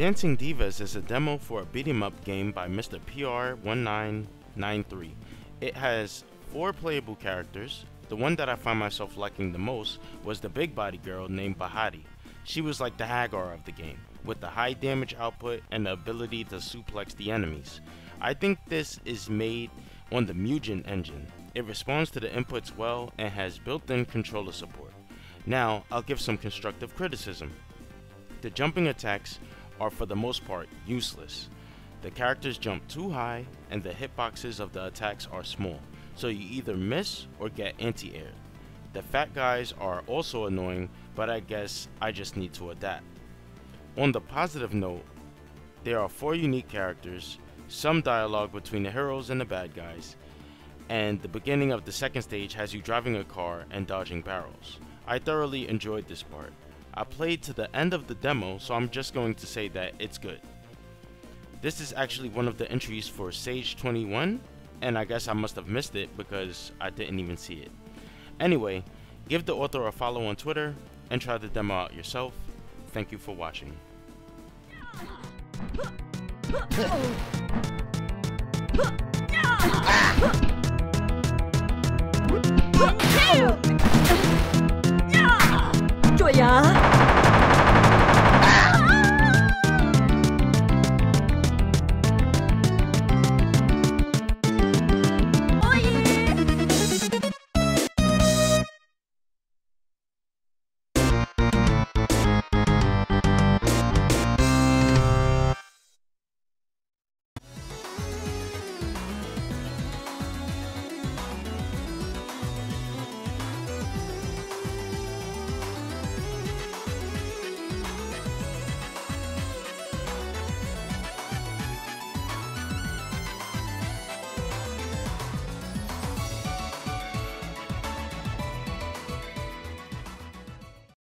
Dancin Divas is a demo for a beat 'em up game by Mr. PR1993. It has four playable characters. The one that I find myself liking the most was the big body girl named Bahati. She was like the Haggar of the game, with the high damage output and the ability to suplex the enemies. I think this is made on the Mugen engine. It responds to the inputs well and has built-in controller support. Now, I'll give some constructive criticism. The jumping attacks are for the most part useless. The characters jump too high and the hitboxes of the attacks are small, so you either miss or get anti-air. The fat guys are also annoying, but I guess I just need to adapt. On the positive note, there are four unique characters, some dialogue between the heroes and the bad guys, and the beginning of the second stage has you driving a car and dodging barrels. I thoroughly enjoyed this part. I played to the end of the demo, so I'm just going to say that it's good. This is actually one of the entries for Sage 21, and I guess I must have missed it because I didn't even see it. Anyway, give the author a follow on Twitter and try the demo out yourself. Thank you for watching.